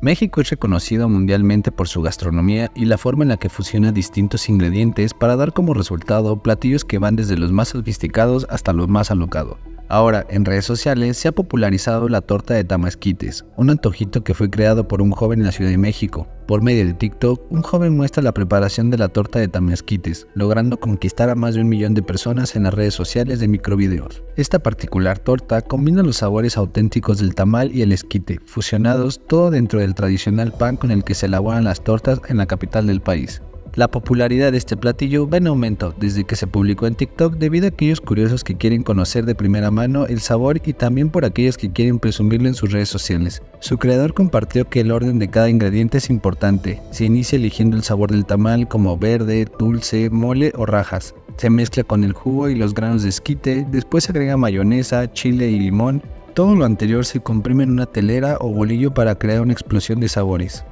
México es reconocido mundialmente por su gastronomía y la forma en la que fusiona distintos ingredientes para dar como resultado platillos que van desde los más sofisticados hasta los más alocados. Ahora, en redes sociales se ha popularizado la torta de tamasquites, un antojito que fue creado por un joven en la Ciudad de México. Por medio de TikTok, un joven muestra la preparación de la torta de tamasquites, logrando conquistar a más de un millón de personas en las redes sociales de microvideos. Esta particular torta combina los sabores auténticos del tamal y el esquite, fusionados todo dentro del tradicional pan con el que se elaboran las tortas en la capital del país. La popularidad de este platillo va en aumento desde que se publicó en TikTok debido a aquellos curiosos que quieren conocer de primera mano el sabor y también por aquellos que quieren presumirlo en sus redes sociales. Su creador compartió que el orden de cada ingrediente es importante. Se inicia eligiendo el sabor del tamal como verde, dulce, mole o rajas. Se mezcla con el jugo y los granos de esquite, después se agrega mayonesa, chile y limón. Todo lo anterior se comprime en una telera o bolillo para crear una explosión de sabores.